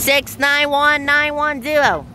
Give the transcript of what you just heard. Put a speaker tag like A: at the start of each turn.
A: Six nine one nine one zero.